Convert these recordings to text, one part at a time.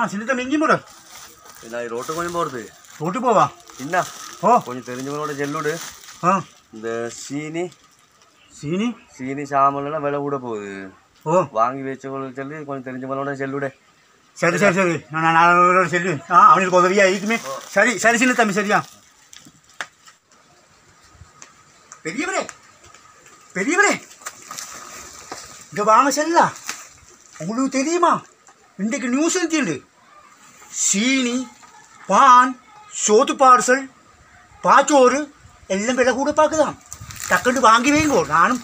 ஆ சின்ன தம்பி இங்கேயும் போடு நான் ரோட்டு கொஞ்சம் போகிறது ரோட்டு போவா என்ன ஓ கொஞ்சம் தெரிஞ்சவங்களோட செல்லுடு ஆ இந்த சீனி சீனி சீனி சாமான்லாம் விலை கூட போகுது ஓ வாங்கி வச்சவங்களுக்கு சொல்லி கொஞ்சம் தெரிஞ்சவங்களோட செல்லுடு சரி சரி சரி நான் நாளோட சொல்லி ஆ அவனுக்கு உதவியா இருக்குமே சரி சரி சின்ன தம்பி சரியா பெரியவரே பெரியவரே இங்க வாங்க செல்லா உங்களுக்கு தெரியுமா இன்றைக்கு நியூஸ் இருந்துண்டு ചീനി പാൻ ഷോത്ത് പാർസൽ പാച്ചോറ് എല്ലാം വില കൂടെ പാക്കതാണ്. തക്കണ്ട് വാങ്ങി വേങ്കോ നാണും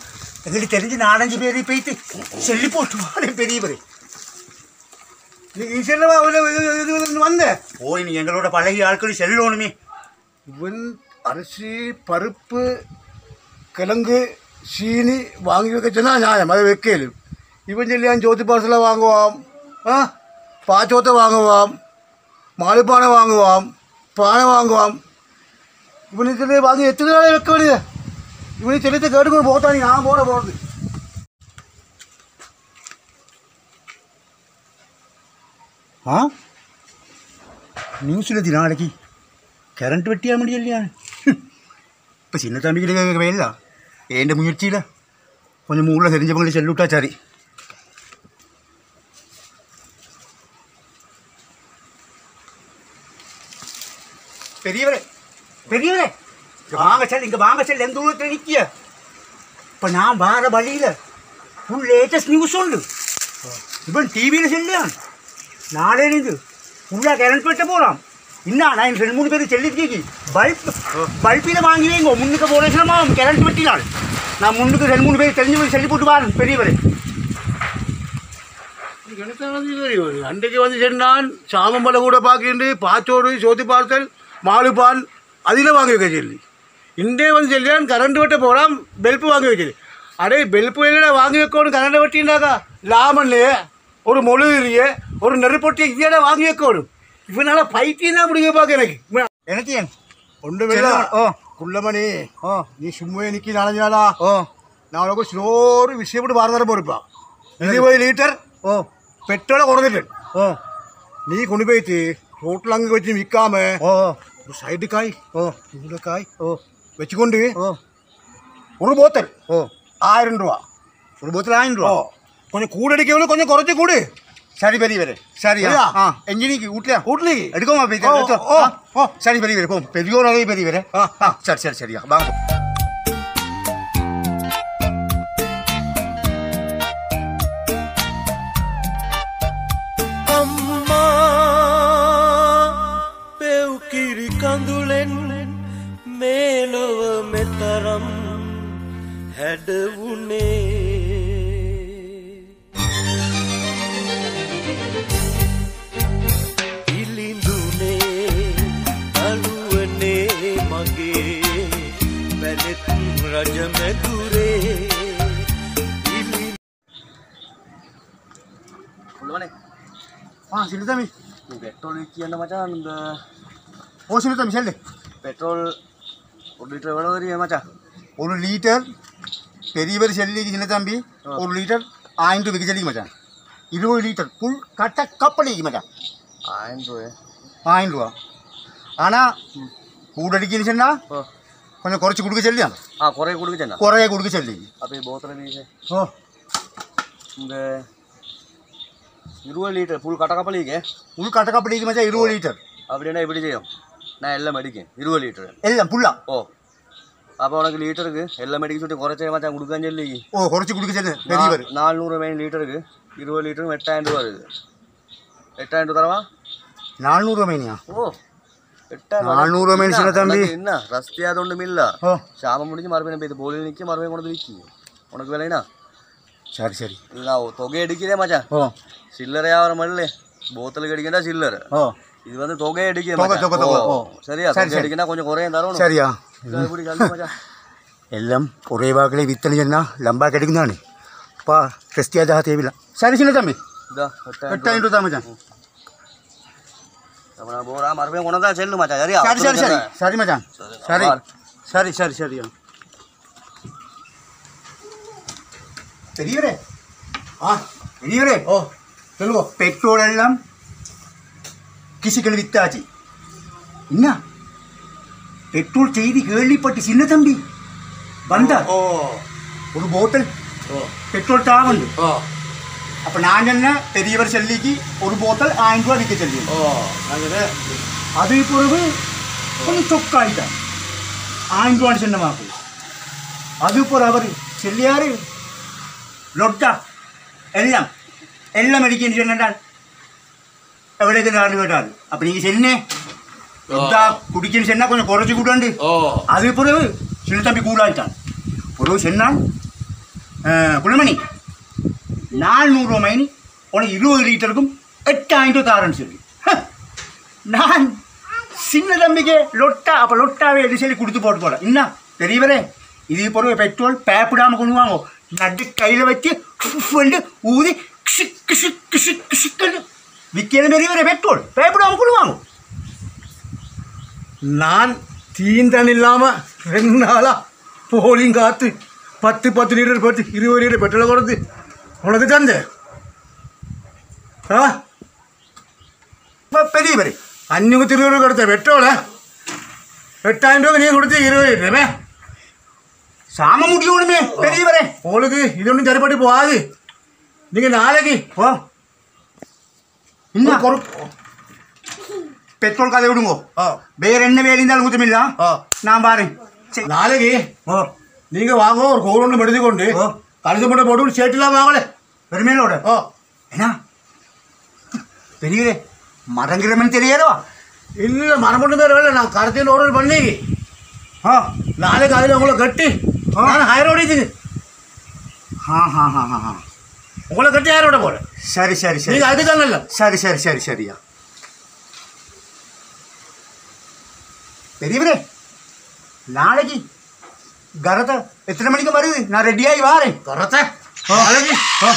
എന്നിട്ട് തെരഞ്ഞ് നാടഞ്ച് പേര് പെയ്ത്ത് ചെല്ലിപ്പോട്ട് പാടും പെരിയ പറയും. വന്ന്. പോയി നീ ഞങ്ങളോട് പഴകിയ ആൾക്കാർ ചെല്ലണമേ ഇവൻ അരിശി പരുപ്പ് കിളങ്ക് ചീനി വാങ്ങി വെക്കാൻ ചെന്നാ ഞാൻ അത് വെക്കലും. ഇവൻ ചെല്ലി ഞാൻ ചോത്തി പാർസല വാങ്ങുവാം ആ പാച്ചോത്ത വാങ്ങുവാം. வாங்குவான் மாலுப்பானை வாங்குவான் பானை வாங்குவான் இவனுக்கு வாங்கி எத்தனை நாள் வைக்க வேண்டியது இவனை சொல்லிட்டு கேட்டுக்கொண்டு போட்டான் நான் போட போகிறது ஆ நியூஸில் நாளைக்கு கரண்ட் வெட்டியா முடியலையா இப்போ சின்ன தம்பிக்கிட்ட வேல ஏண்ட முயற்சியில் கொஞ்சம் ஊரில் தெரிஞ்சவங்களை செல்லுட்டா சரி பெரியவரே பெரியவரே. இங்க வாங்க செல் இங்கே வாங்க செல் எந்த ஊரத்தில் நிற்கிய இப்போ நான் வார வழியில் ஃபுல் லேட்டஸ்ட் நியூஸ் உண்டு இவன் டிவியில் செல்லியான் நாளேனிது ஃபுல்லாக கரண்ட் பெட்ட போகிறான் இன்னும் நான் ரெண்டு மூணு பேர் செல்லிருக்கீங்க பல்ப் பல்பில் வாங்கி வைங்க. முன்னுக்கு போனேன்னா கரண்ட் வெட்டினாள். நான் முன்னுக்கு ரெண்டு மூணு பேர் தெரிஞ்சு போய் சொல்லி போட்டு வாரேன் பெரியவர். எனக்கு தெரியும்? அன்றைக்கு வந்து சொன்னான் சாமம்பலை கூட பார்க்கிண்டு பாச்சோறு சோத்தி பார்சல் மாலுப்பான் அதில் வாங்கி வைக்க சொல்லி இன்றே வந்து சொல்லியான் கரண்ட் வெட்ட போகிறான் பெல்ப்பு வாங்கி வைக்கிறது அடே பெல்ப்பு என்னடா வாங்கி வைக்கணும் கரண்ட் வெட்டினாக்கா லாமன்னு ஒரு மொழுகிறிய ஒரு நெருப்பொட்டி இதோட வாங்கி வைக்கணும் இவனால பைத்தியம் தான் முடிக்க பார்க்க எனக்கு இவன் எனக்கு ஏன் ஒன்று செல்லம், ஓ. குள்ளமணி ஓ நீ சும்மா நிற்கி நாலஞ்சாலா ஓ நான் உனக்கு ஸ்லோரு விஷயப்பட்டு பாரதரம் போயிருப்பான் இருபது லிட்டர் ஓ பெட்ரோலை குறைஞ்சிட்டு ஓ நீ கொண்டு போயிட்டு வச்சு விற்காம ஓ ஒரு சைடு காய் ஓ இவ்வளோ காய் ஓ வச்சுக்கொண்டு ஓ ஒரு போத்தல் ஓ ஆயிரம் ரூபா ஒரு போத்தில் ஆயிரம் ரூபா கொஞ்சம் கூட அடிக்கவில்லை கொஞ்சம் குறைச்சி கூடு சரி பெரியவர் சரி சரியா? ஆ எஞ்சினிக்கு வீட்லையா வீட்லி எடுக்கோமா பெரிய ஓ, சரி பெரியவர் போ பெரியோர் அதே பெரியவர் ஆ. ஆ சரி சரி சரியா வாங்க உள்ளவனே ஆ சின்ன தம்பி நீ பெட்ரோல் விற்கியண்ட மச்சான் இந்த ஓ சின்ன தம்பி செல்லு பெட்ரோல் ஒரு லிட்டர் எவ்வளோ வரையும் மச்சான் ஒரு லிட்டர் பெரியவர் செல்லிக்கு சின்ன தம்பி. ஒரு லிட்டர் ஆயிரம் ரூபாய்க்கு செல்லிக்கு மச்சான் இருபது லிட்டர் ஃபுல் கட்ட கப்பலிக்கு மச்சான் ஆயிரம் ரூபாய் ஆயிரம் ரூபா ஆனால் கூடடிக்குன்னு சொன்னால் ஓ கொஞ்சம் குறைச்சி கொடுக்க சொல்லியா ஆ குறைய கொடுக்குச்சேண்ணா குறைய கொடுக்க சொல்லி அப்போ போத்தல வீசு ஓ இந்த இருபது லிட்டர் ஃபுல் கட்டக்கப்பலிக்கு உள் கட்ட கப்பலிக்கு மச்சான் இருபது லிட்டர் அப்படின்னா எப்படி செய்யும்? நான் எல்லாம் அடிக்கேன் இருபது லிட்டர் எல்லாம் ஃபுல்லா ஓ. அப்போ உனக்கு லிட்டருக்கு எல்லாம் மெடிக்க சொல்லி குறைச்சே மச்சான் கொடுக்கான்னு சொல்லி ஓ குறைச்சி கொடுக்க சொல்லு பெரியவர். நானூறு மெயின் லிட்டருக்கு இருபது லிட்டரும் எட்டாயிரம் ரூபா வருது எட்டாயிரம் ரூபா தரவா? நானூறு மைனியா? ஓ. எட்டாயிரம் ரூபா. நானூறு மெயின் சின்ன என்ன, தம்பி. உனக்கு என்ன? ரஸ்தியாதொண்டும் இல்ல ஓ. சாமம் முடிஞ்சு மறுபடியும் போய் சரி சரி ಇಲ್ಲ தொகை அடிக்கிறே மச்சான் ஓ சில்லறை வியாபாரம் பண்ணல போத்தலுக்கு அடிக்கிறா சில்லறை ஓ இது வந்து தொகை அடிக்கிற தொகை, தொகை, மச்சான். தொகை, ஓ. ஓ, சரியா சரி, தொகை சரி. அடிக்கினா கொஞ்சம் குறையும் தரணும் சரியா சரி, இப்படி கல்லு மச்சான் எல்லாம் ஒரே வாக்கிலே வித்தனை சொன்னால் லம்பா கிடைக்கும் தானே அப்பா ரெஸ்ட் ஆதாக தேவையில்ல சரி சின்ன தம்பி எட்டாயிரம் ரூபா மச்சான் மறுபடியும் கொண்டு செல்லு மச்சான் சரியா சரி சரி சரி சரி மச்சான் சரி சரி சரி சரி பெரியவரே ஆ பெரியவரே ஓ சொல்லுவோம் பெட்ரோல் எல்லாம் கிசுக்கள் வித்தாச்சு என்ன பெட்ரோல் செய்தி கேள்விப்பட்டு சின்ன தம்பி வந்தா ஓ ஒரு போட்டல் பெட்ரோல் தான் வந்து ஓ அப்போ நான் என்ன பெரியவர் செல்லிக்கு ஒரு போத்தல் ஆயிரம் ரூபா விற்க சொல்லி ஓ அது பிறகு கொஞ்சம் சொக்காயிட்டான் ஆயிரம் ரூபான்னு சொன்னமாக்கு அது பிறகு அவர் செல்லியார் எல்லாம் அடிக்கன்னு சொன்னால் எவ்வளோக்கு நாலு கேட்டாரு அப்போ நீங்கள் சென்னே லொட்டா குடிக்கன்னு சொன்னா கொஞ்சம் குறைச்சி கூடாண்டு ഓ. அது பிறகு சின்ன தம்பி கூடாயிட்டான் பிறகு சொன்னான் குணமணி நானூறு மைனி உனக்கு இருபது லிட்டருக்கும் எட்டாயிரம் ரூபா தாரேன்னு சொல்லி நான் சின்ன தம்பிக்கு லொட்டா அப்போ லொட்டாவே எது சொல்லி கொடுத்து போட்டு போட என்ன பெரியவரே இது பிறகு பெட்ரோல் பேப்பிடாமல் கொண்டு வாங்கோ நட்டு கையில் வச்சு வந்து ஊதி கிஷு கிஷு கிஷு கிஷுக்கன்னு மாரி வர பெட்ரோல் பேப்பிடாமல் கொண்டு வாங்கோ நான் தீந்தன் இல்லாமல் ரெண்டு நாளாக போலிங் காற்று பத்து பத்து லிட்டர் பத்து இருபது லிட்டர் பெட்ரோலை கொடுத்து உனக்கு தந்தேன் ஆ இப்போ பெரியவரே அஞ்சூத்தி இருபது ரூபா கொடுத்த பெட்ரோலை எட்டாயிரம் ரூபா நீ கொடுத்து இருபது லிட்டரே சாம முடியணுமே பெரியவரே. உங்களுக்கு இது ஒன்றும் சரிப்பட்டு போகாது. நீங்கள் நாளைக்கு ஓ இன்னும் குறை பெட்ரோல் கதை விடுங்கோ. ஆ. வேற என்ன வேலை இருந்தாலும் குத்தமில்ல ஆ. நான் பாரு. நாளைக்கு ஓ. நீங்கள் வாங்க ஒரு கோரொன்று எடுத்துக்கொண்டு ஓ. கழுத்து மட்டும் போட்டு சேட்டுலாம் வாங்கல. பெருமையிலோட. ஓ என்ன? பெரியவரே மறங்கிறமன் தெரியாதவா இல்லை மரம் மட்டும் தான் வேலை நான் கருத்தில் ஆர்டர் பண்ணி. ஆ. நாளைக்கு அதில் உங்களை கட்டி நான் ஹயர் ஓடிச்சுங்க ஹா ஹா ஹா ஹா உங்களை கட்டி ஓட போகிறேன் சரி சரி சரி. நீங்கள் அதுக்கு தாங்கல்ல சரி சரி சரி சரியா. பெரியவரே நாளைக்கு கரத்தை எத்தனை மணிக்கு வருது? நான் ரெடியாகி வாரேன். கரத்தை? நாளைக்கு? ஆ.